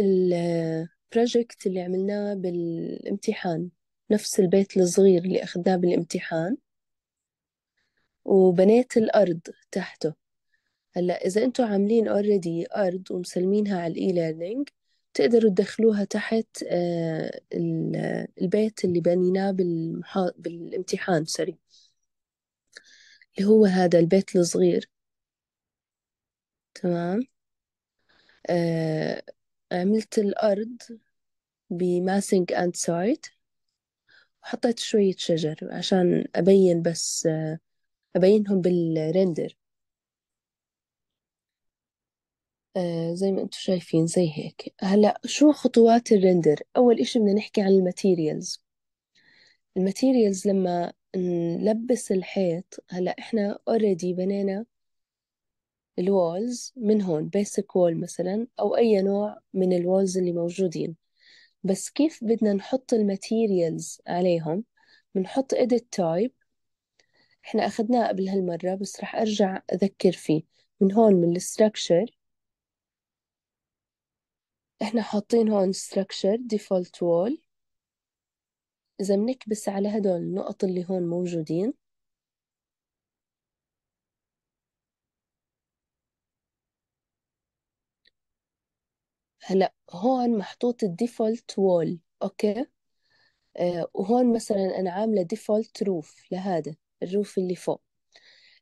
ال project اللي عملناه بالامتحان نفس البيت الصغير اللي أخذناه بالامتحان وبنيت الأرض تحته. هلأ إذا أنتوا عاملين already أرض ومسلمينها على ال e-learning تقدروا تدخلوها تحت آه، البيت اللي بنيناه بالمحا... بالامتحان sorry اللي هو هذا البيت الصغير. تمام؟ آه عملت الأرض ب massing and site وحطيت شوية شجر عشان أبين بس أبينهم بال render. آه زي ما أنتم شايفين زي هيك. هلا شو خطوات ال render؟ أول إشي بدنا نحكي عن ال materials. ال materials لما نلبس الحيط هلا إحنا already بنينا ال walls من هون basic wall مثلا أو أي نوع من ال walls اللي موجودين. بس كيف بدنا نحط ال materials عليهم؟ بنحط edit type. إحنا أخذناه قبل هالمرة بس رح أرجع أذكر فيه. من هون من ال structure إحنا حاطين هون structure default wall. إذا بنكبس على هدول النقط اللي هون موجودين. هلا هون محطوط ال default wall okay؟ آه وهون مثلا أنا عاملة default roof لهذا ال roof اللي فوق.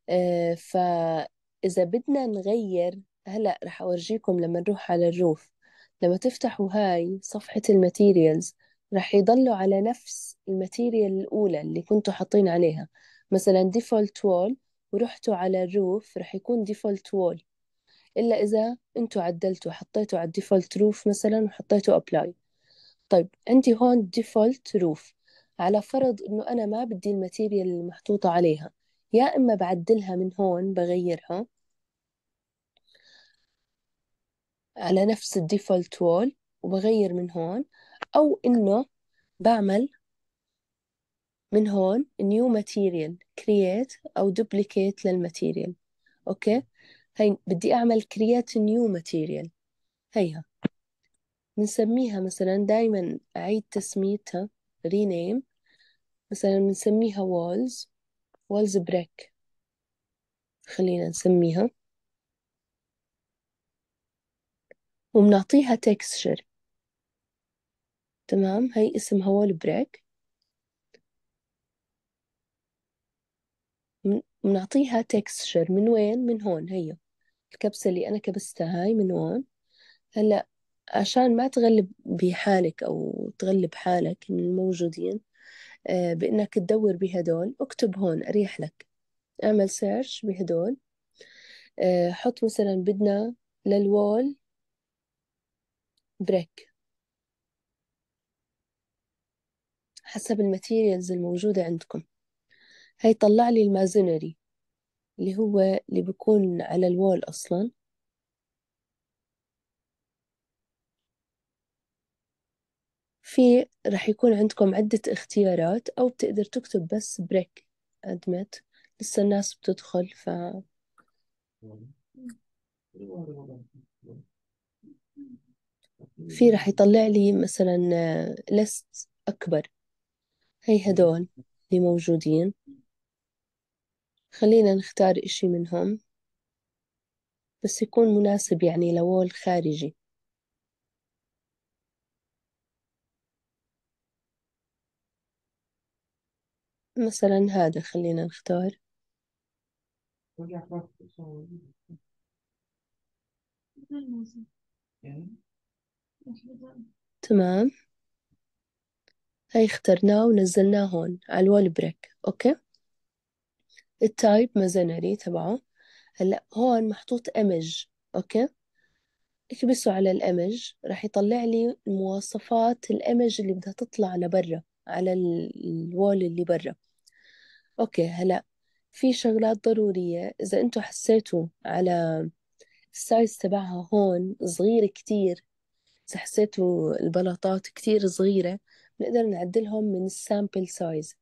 آه فإذا بدنا نغير هلا رح أورجيكم لما نروح على ال roof. لما تفتحوا هاي صفحة ال materials رح يضلوا على نفس ال material الأولى اللي كنتوا حاطين عليها. مثلا default wall ورحتوا على ال roof رح يكون default wall. إلا إذا أنتوا عدلتوا حطيتوا على ال default roof مثلا وحطيتوا apply طيب عندي هون default roof على فرض إنه أنا ما بدي ال material المحطوطة عليها يا إما بعدلها من هون بغيرها على نفس ال default wall وبغير من هون أو إنه بعمل من هون new material create أو duplicate لل material. okay؟ هاي بدي أعمل create new material. هيها. بنسميها مثلا دايما أعيد تسميتها rename. مثلا بنسميها walls walls brick. خلينا نسميها. وبنعطيها texture. تمام؟ هي اسمها wall brick. بنعطيها texture. من وين؟ من هون هي الكبسة اللي أنا كبستها هاي من هون هلأ عشان ما تغلب بحالك أو تغلب حالك من الموجودين آه بإنك تدور بهدول اكتب هون أريح لك. اعمل search بهدول. آه حط مثلا بدنا لل wall brick حسب ال materials الموجودة عندكم. هي طلع لي ال masonry. اللي هو اللي بيكون على ال wall أصلا. في رح يكون عندكم عدة اختيارات أو بتقدر تكتب بس brick admit لسه الناس بتدخل ف في رح يطلع لي مثلا لست أكبر. هي هدول اللي موجودين. خلينا نختار إشي منهم بس يكون مناسب يعني لوول خارجي. مثلا هذا خلينا نختار. تمام. هاي اخترناه ونزلناه هون على ال wall brick okay؟ ال type masonry تبعه. هلأ هون محطوط image okay؟ اكبسوا على ال image راح يطلع لي مواصفات ال image اللي بدها تطلع لبرا على ال wall اللي برا. okay هلأ في شغلات ضرورية. إذا أنتوا حسيتوا على ال size تبعها هون صغير كتير إذا حسيتوا البلاطات كتير صغيرة بنقدر نعدلهم من ال sample size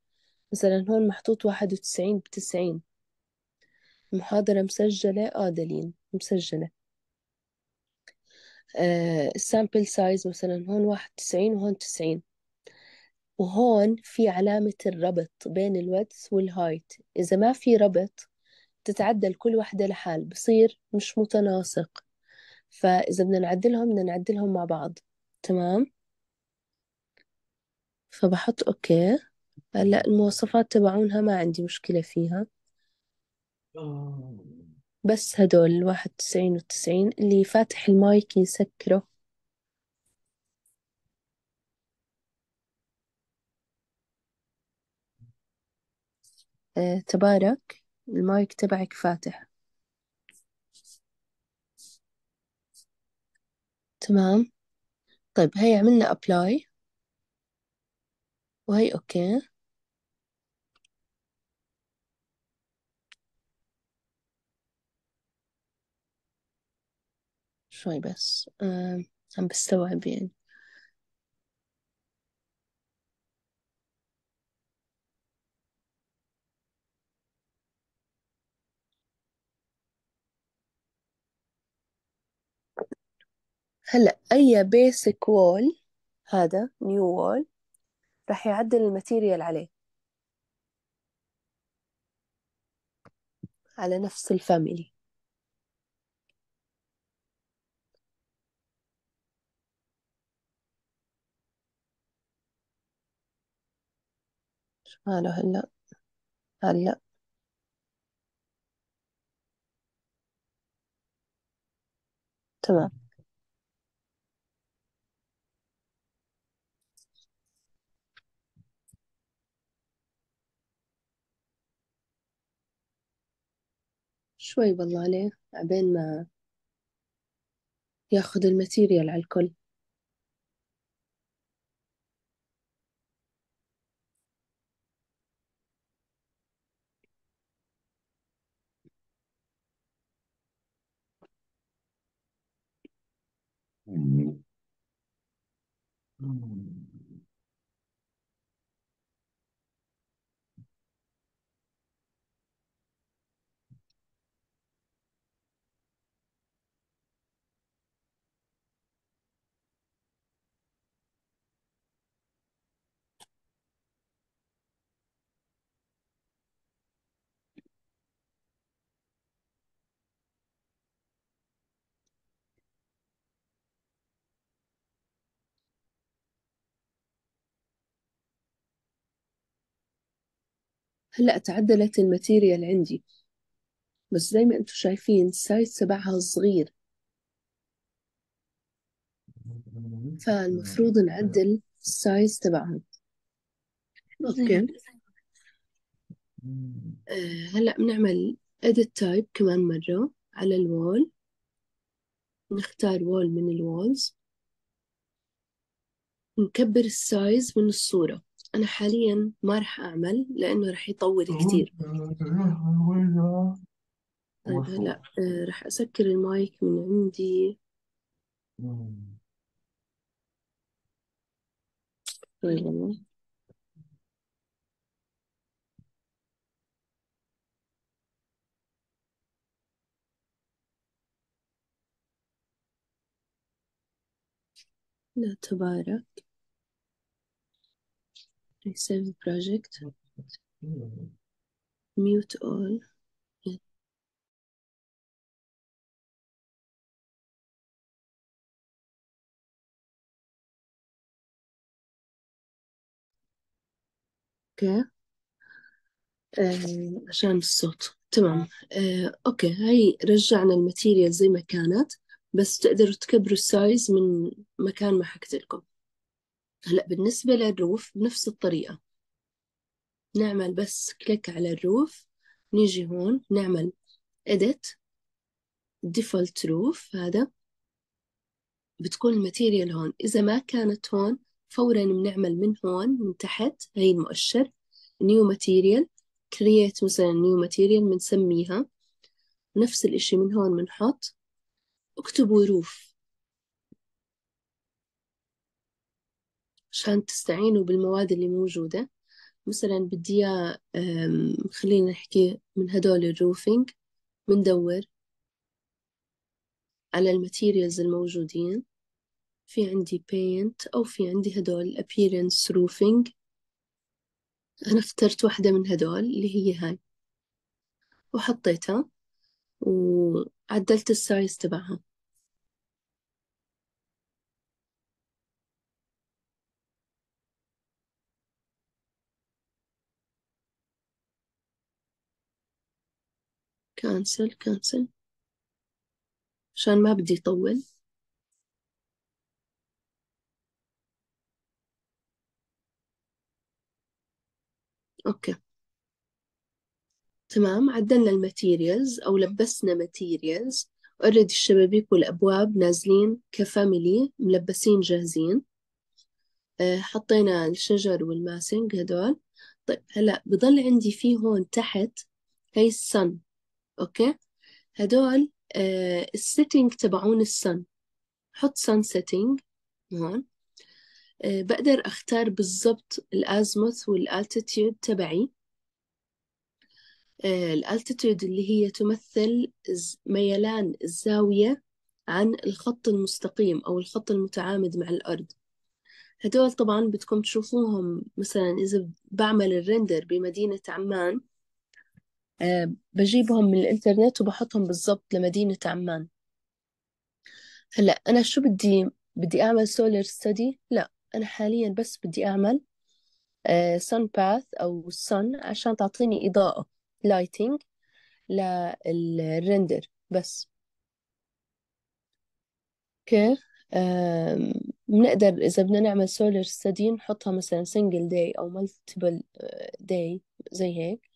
مثلا هون محطوط واحد وتسعين بتسعين. محاضرة مسجلة آه دليل مسجلة. ال sample size مثلا هون واحد تسعين وهون تسعين. وهون في علامة الربط بين ال width وال height إذا ما في ربط تتعدل كل واحدة لحال بصير مش متناسق. فإذا بدنا نعدلهم بدنا نعدلهم مع بعض. تمام؟ فبحط أوكي. هلأ المواصفات تبعونها ما عندي مشكلة فيها. بس هدول الواحد تسعين والتسعين اللي فاتح المايك يسكره آه تبارك المايك تبعك فاتح. تمام. طيب هي عملنا apply وهي okay. شوي بس عم بستوعب يعني. هلأ أي basic wall هذا new wall راح يعدل ال material عليه. على نفس ال family. ماله هلا هلا. تمام. شوي والله عليه عبين ما ياخذ الماتيريال على الكل. Mm. هلأ تعدلت ال material عندي. بس زي ما أنتم شايفين ال size تبعها صغير. فالمفروض نعدل ال size تبعهم. okay. آه هلأ بنعمل edit type كمان مرة على ال wall نختار wall من ال walls نكبر السايز من الصورة. أنا حاليا ما رح أعمل لأنه رح يطول كتير. طيب هلا آه رح أسكر المايك من عندي. طيب والله. لا تبارك. Save project. Mute all. okay آه عشان الصوت. تمام. آه okay هاي رجعنا ال material زي ما كانت بس تقدروا تكبروا ال size من مكان ما حكيت لكم. هلا بالنسبة لل roof بنفس الطريقة. نعمل بس click على ال roof نيجي هون نعمل edit default roof هذا. بتكون ال material هون. إذا ما كانت هون فورا بنعمل من هون من تحت هي المؤشر new material create مثلا new material بنسميها. نفس الإشي من هون بنحط. اكتبوا roof. عشان تستعينوا بالمواد اللي موجودة. مثلا بدي خلينا نحكي من هدول ال roofing بندور على ال materials الموجودين. في عندي paint أو في عندي هدول appearance roofing. أنا اخترت واحدة من هدول اللي هي هاي. وحطيتها وعدلت ال size تبعها. cancel cancel عشان ما بدي يطول. Okay. تمام. عدلنا ال materials أو لبسنا materials. already الشبابيك والابواب نازلين ك family ملبسين جاهزين. أه حطينا الشجر وال massing هدول. طيب هلا بضل عندي فيه هون تحت هي ال sun. okay؟ هدول أه ال setting تبعون ال sun حط sun setting هون بقدر أختار بالضبط ال azimuth وال altitude تبعي. ال altitude اللي هي تمثل ميلان الزاوية عن الخط المستقيم أو الخط المتعامد مع الأرض. هدول طبعا بدكم تشوفوهم مثلا إذا بعمل ال render بمدينة عمان بجيبهم من الإنترنت وبحطهم بالضبط لمدينة عمان. هلأ أنا شو بدي بدي أعمل solar study لأ أنا حاليا بس بدي أعمل sun path أو sun عشان تعطيني إضاءة lighting لل render بس. okay؟ بنقدر إذا بدنا نعمل solar study نحطها مثلا single day أو multiple day زي هيك.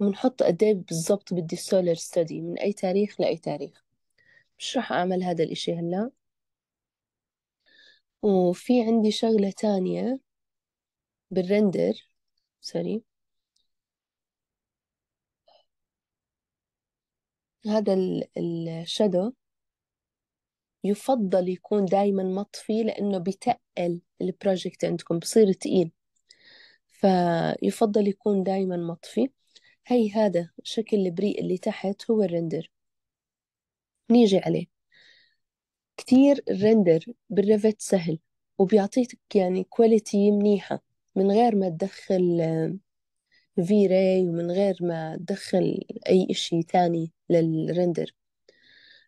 ونحط قد إيه بالضبط بدي ال solar study من أي تاريخ لأي تاريخ. مش راح أعمل هذا الإشي هلأ. وفي عندي شغلة تانية بال render sorry هذا ال shadow يفضل يكون دايما مطفي لأنه بتقل ال project عندكم بصير تقيل. فيفضل يكون دايما مطفي هي هذا شكل الإبريق اللي تحت هو ال render. نيجي عليه. كتير ال render بال Revit سهل وبيعطيك يعني quality منيحة. من غير ما تدخل في V-Ray ومن غير ما تدخل أي إشي تاني لل render.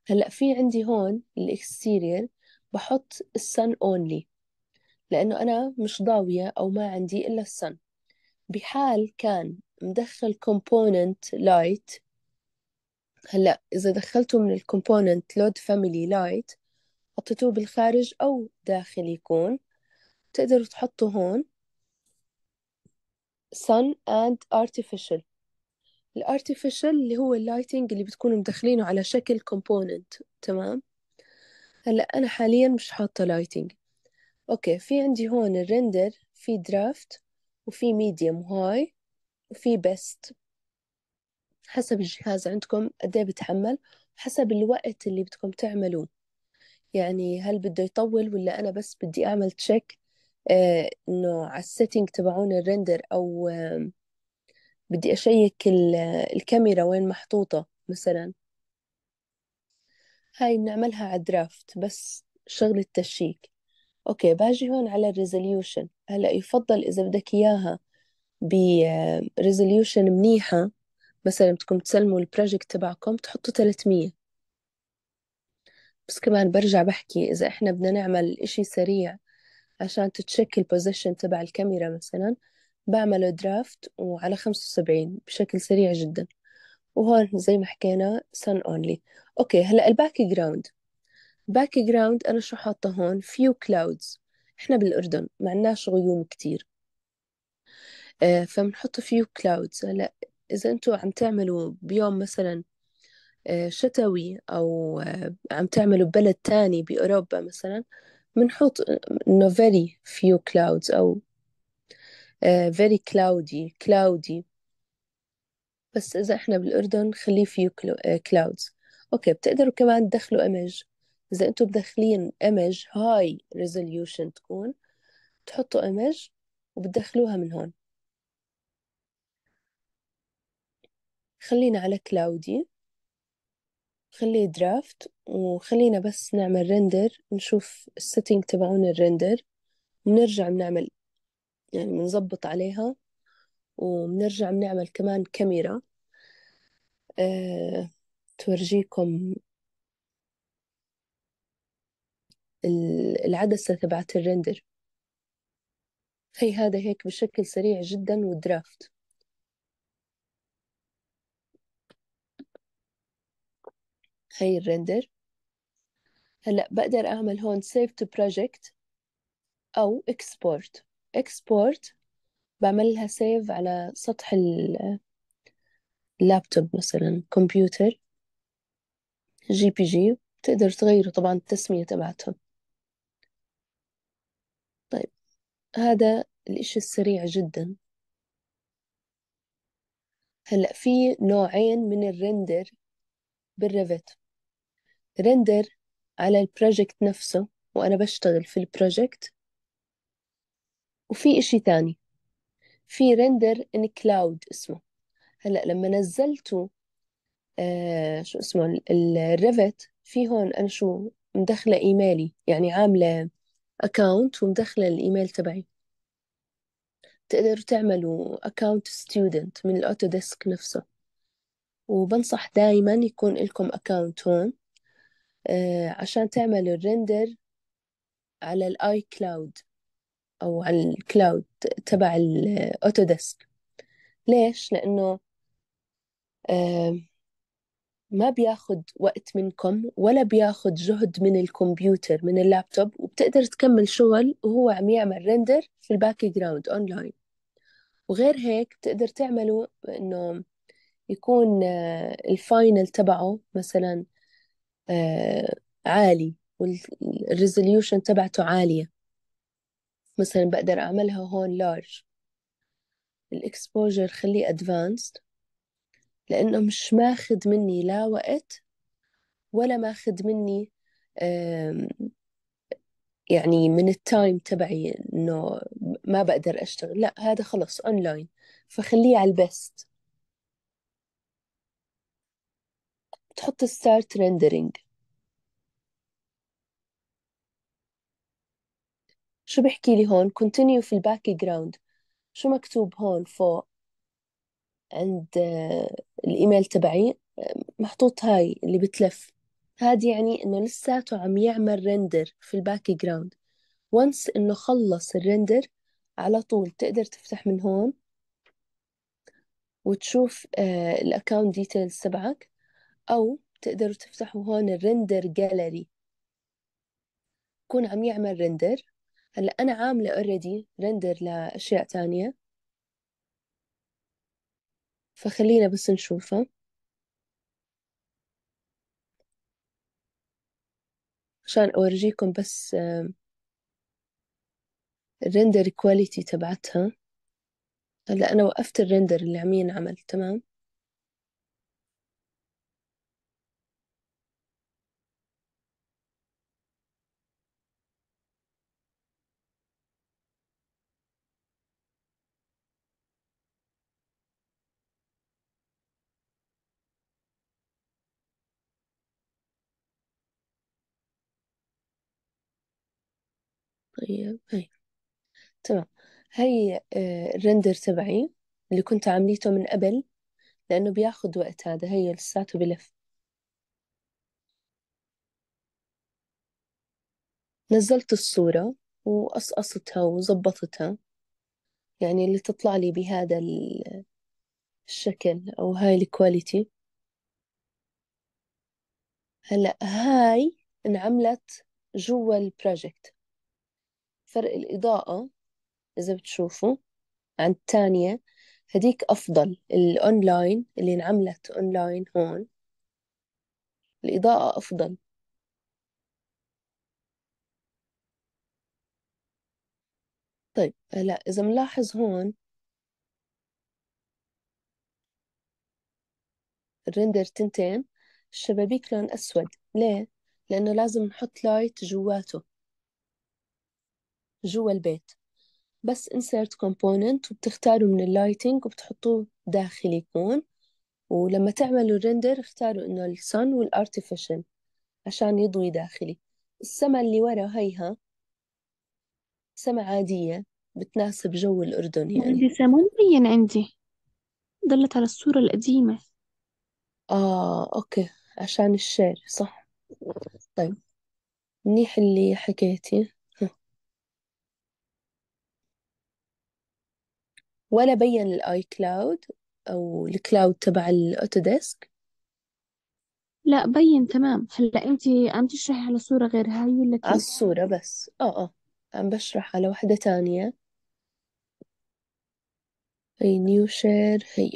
هلأ في عندي هون ال exterior بحط ال sun only لأنه أنا مش ضاوية أو ما عندي إلا ال sun بحال كان مدخل component light هلأ إذا دخلته من ال component load family light حطيتوه بالخارج أو داخل يكون. تقدروا تحطوا هون sun and artificial. ال artificial اللي هو ال lighting اللي بتكونوا مدخلينه على شكل component تمام؟ هلا أنا حاليا مش حاطة lighting okay في عندي هون ال render في draft وفي medium high وفي best حسب الجهاز عندكم قد إيه بتحمل حسب الوقت اللي بدكم تعملوه. يعني هل بده يطول ولا أنا بس بدي أعمل check آه إنه على ال setting تبعون ال render أو بدي أ check الكاميرا وين محطوطة مثلا. هاي بنعملها على draft بس شغل ال check okay باجي هون على ال resolution هلأ يفضل إذا بدك إياها ب resolution منيحة. مثلا بدكم تسلموا ال project تبعكم تحطوا 300 بس كمان برجع بحكي إذا إحنا بدنا نعمل إشي سريع عشان ت check ال position تبع الكاميرا مثلا بعمله draft وعلى خمسة وسبعين بشكل سريع جدا. وهون زي ما حكينا sun only. okay هلأ ال background background أنا شو حاطة هون؟ few clouds إحنا بالأردن ما عندناش غيوم كتير. آه فبنحط few clouds هلأ إذا أنتوا عم تعملوا بيوم مثلا آه شتوي أو آه عم تعملوا ببلد تاني بأوروبا مثلا بنحط إنه very few clouds أو very cloudy cloudy. بس إذا إحنا بالأردن خليه فيه clouds. okay بتقدروا كمان تدخلوا image. إذا أنتوا بدخلين image high resolution تكون تحطوا image وبتدخلوها من هون. خلينا على cloudy خليه draft وخلينا بس نعمل render نشوف ال setting تبعون ال render ونرجع بنعمل يعني بنظبط عليها وبنرجع بنعمل كمان كاميرا أه تورجيكم العدسة تبعت ال render هي هذا هيك بشكل سريع جدا و draft هي ال render. هلأ بقدر أعمل هون save to project أو export. بعمل لها save على سطح اللابتوب مثلا كمبيوتر JPG تقدر تغيروا طبعا التسمية تبعتها طيب هذا الإشي السريع جدا. هلأ في نوعين من ال render بال Revit. render على ال project نفسه وأنا بشتغل في ال project وفي إشي تاني في render in cloud اسمه. هلأ لما نزلته آه شو اسمه ال Revit في هون أنا شو مدخلة إيميلي يعني عاملة account ومدخلة الإيميل تبعي. تقدروا تعملوا account student من ال Autodesk نفسه. وبنصح دايما يكون لكم account هون. عشان تعملوا ال render على ال iCloud أو على ال cloud تبع ال Autodesk ليش؟ لأنه آه ما بياخد وقت منكم ولا بياخد جهد من الكمبيوتر من اللابتوب وبتقدر تكمل شغل وهو عم يعمل render في ال background online وغير هيك بتقدر تعمله إنه يكون ال final تبعه مثلا عالي وال resolution تبعته عالية. مثلا بقدر أعملها هون large ال exposure خليه advanced لأنه مش ماخد مني لا وقت ولا ماخد مني يعني من ال time تبعي إنه ما بقدر أشتغل. لا هذا خلص أونلاين فخليه على ال best تحط start rendering شو بحكي لي هون؟ continue في ال background شو مكتوب هون فوق عند الإيميل تبعي؟ محطوط هاي اللي بتلف. هذا يعني إنه لساته عم يعمل render في ال background once إنه خلص ال render على طول تقدر تفتح من هون وتشوف ال account details تبعك أو تقدروا تفتحوا هون ال render gallery يكون عم يعمل render هلأ أنا عاملة already render لأشياء تانية. فخلينا بس نشوفها. عشان أورجيكم بس ال render quality تبعتها. هلأ أنا وقفت ال render اللي عم ينعمل تمام؟ طيب هاي تمام. هاي ال render تبعي اللي كنت عامليته من قبل لأنه بياخد وقت هذا. هي لساته بلف. نزلت الصورة وقصقصتها وظبطتها. يعني اللي تطلع لي بهذا الشكل أو هاي ال quality هلأ هاي انعملت جوا ال project فرق الإضاءة إذا بتشوفوا عن الثانية هديك أفضل الأونلاين اللي انعملت أونلاين هون. الإضاءة أفضل. طيب هلا إذا ملاحظ هون ال render تنتين الشبابيك لون أسود. ليه؟ لأنه لازم نحط light جواته. جوا البيت. بس insert component وبتختاروا من ال lighting وبتحطوه داخلي يكون. ولما تعملوا ال render اختاروا إنه ال sun وال artificial عشان يضوي داخلي. السما اللي ورا هيها سما عادية بتناسب جو الأردن يعني. عندي سما مبين عندي. ضلت على الصورة القديمة. آه okay. عشان ال share صح. طيب. منيح اللي حكيتي. ولا بين ال iCloud أو ال cloud تبع ال Autodesk لا بين تمام. هلأ انتي عم تشرحي على صورة غير هاي ولا على كيف الصورة بس. آه آه. عم بشرح على وحدة تانية. هي new share هي.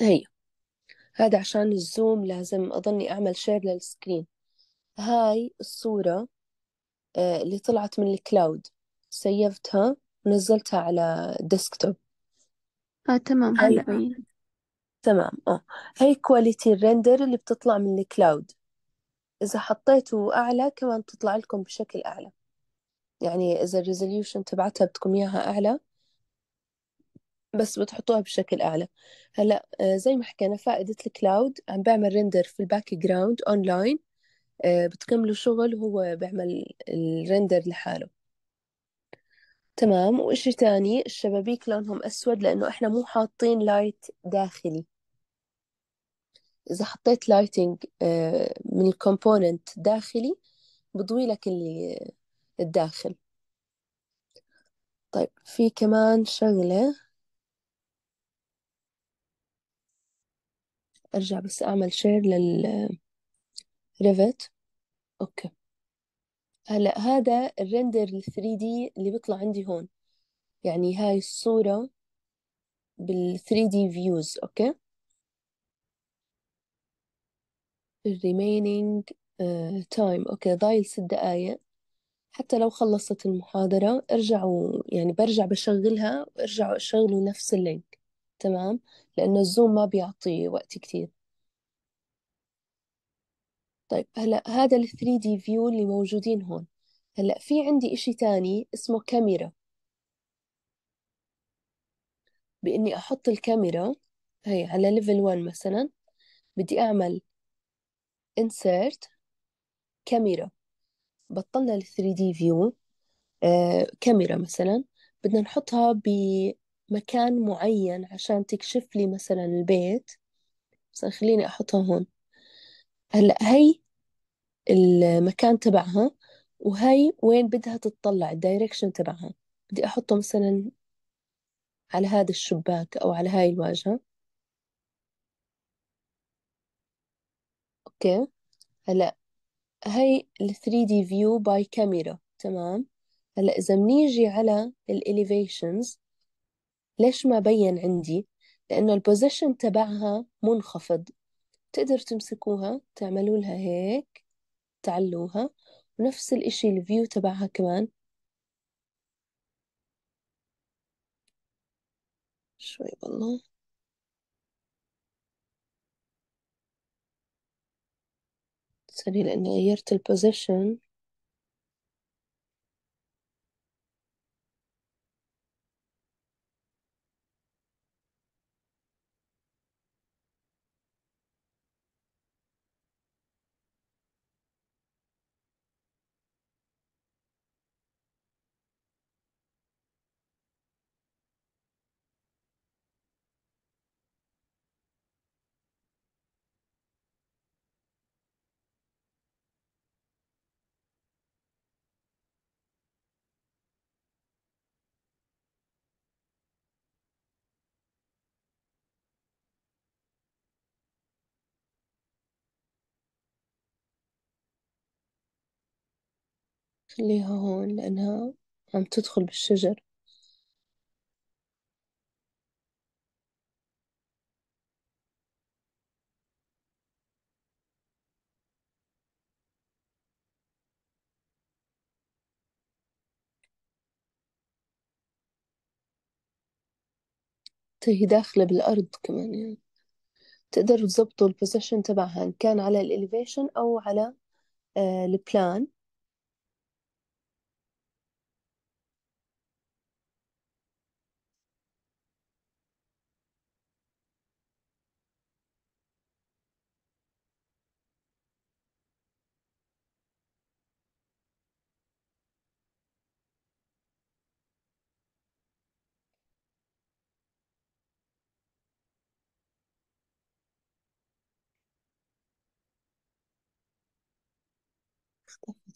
هي. هذا عشان ال Zoom لازم أظني أعمل share لل screen هاي الصورة آه اللي طلعت من ال cloud سيفتها. ونزلتها على desktop آه تمام هلا بين تمام. آه. هاي quality ال render اللي بتطلع من ال cloud إذا حطيته أعلى كمان بتطلع لكم بشكل أعلى. يعني إذا ال resolution تبعتها بدكم إياها أعلى بس بتحطوها بشكل أعلى. هلأ آه، زي ما حكينا فائدة ال cloud عم بعمل render في ال background online بتكملوا شغل وهو بيعمل ال render لحاله. تمام. وإشي تاني الشبابيك لونهم أسود لأنه إحنا مو حاطين light داخلي. إذا حطيت lighting من ال component داخلي بضوي لك اللي الداخل. طيب في كمان شغلة. أرجع بس أعمل share لل Revit okay. هلأ هذا ال render ال 3D اللي بيطلع عندي هون. يعني هاي الصورة بال 3D views okay؟ ال remaining uh, time. okay ضايل ست دقايق. حتى لو خلصت المحاضرة ارجعوا يعني برجع بشغلها وارجعوا اشغلوا نفس ال link. تمام؟ لأنه ال Zoom ما بيعطي وقت كتير. طيب هلا هذا ال 3D view اللي موجودين هون. هلا في عندي إشي تاني اسمه كاميرا بإني أحط الكاميرا هي على level 1 مثلا بدي أعمل insert كاميرا بطلنا ال 3D view آه كاميرا مثلا. بدنا نحطها بمكان معين عشان تكشف لي مثلا البيت. مثلا خليني أحطها هون. هلأ هي المكان تبعها وهي وين بدها تتطلع ال direction تبعها. بدي أحطه مثلا على هذا الشباك أو على هاي الواجهة. okay. هلأ هاي ال 3D view by camera. تمام. هلأ إذا بنيجي على ال elevations ليش ما بين عندي؟ لأنه ال position تبعها منخفض. تقدر تمسكوها تعملوا لها هيك تعلوها ونفس الإشي ال view تبعها كمان. شوي والله sorry لأني غيرت ال position خليها هون لأنها عم تدخل بالشجر. هي داخلة بالأرض كمان يعني. تقدروا تظبطوا ال position تبعها إن كان على ال elevation أو على آه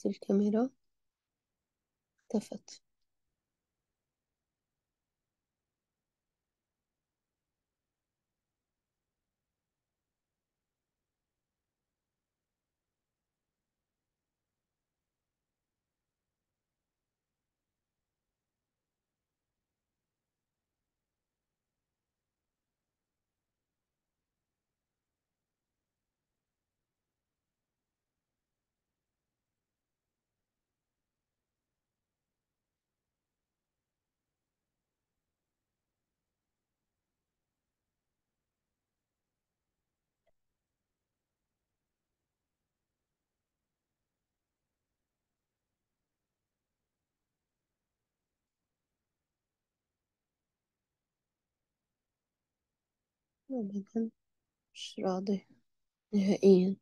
البلان اختفت الكاميرا اختفت أبدا مش راضي نهائيا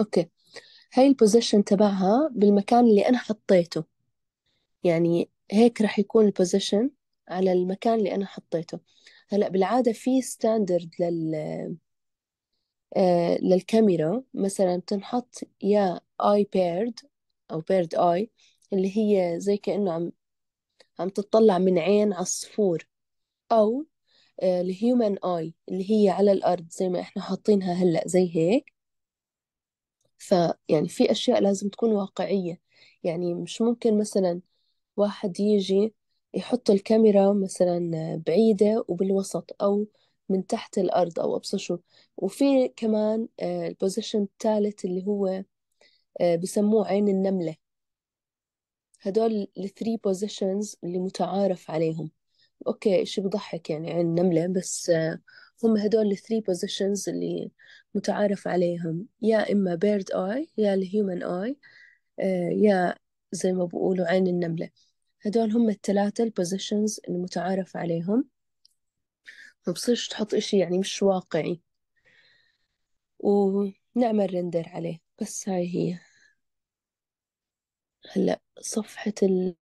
okay. هاي ال position تبعها بالمكان اللي أنا حطيته. يعني هيك رح يكون ال position على المكان اللي أنا حطيته. هلأ بالعادة في standard لل آه للكاميرا. مثلا بتنحط يا eye bird أو bird eye اللي هي زي كأنه عم عم تطلع من عين عصفور. أو آه ال human eye اللي هي على الأرض زي ما إحنا حاطينها هلأ زي هيك. فيعني في أشياء لازم تكون واقعية. يعني مش ممكن مثلا واحد يجي يحط الكاميرا مثلا بعيدة وبالوسط أو من تحت الأرض أو أبصر شو. وفي كمان آه، ال position الثالث اللي هو آه، بسموه عين النملة. هدول ال three positions اللي متعارف عليهم. okay إشي بضحك يعني عين النملة بس آه، هم هدول ال three positions اللي متعارف عليهم. يا إما bird eye يا ال human eye يا زي ما بقولوا عين النملة. هدول هم الثلاثة ال positions المتعارف عليهم. ما بصيرش تحط إشي يعني مش واقعي. ونعمل render عليه. بس هاي هي. هلأ صفحة ال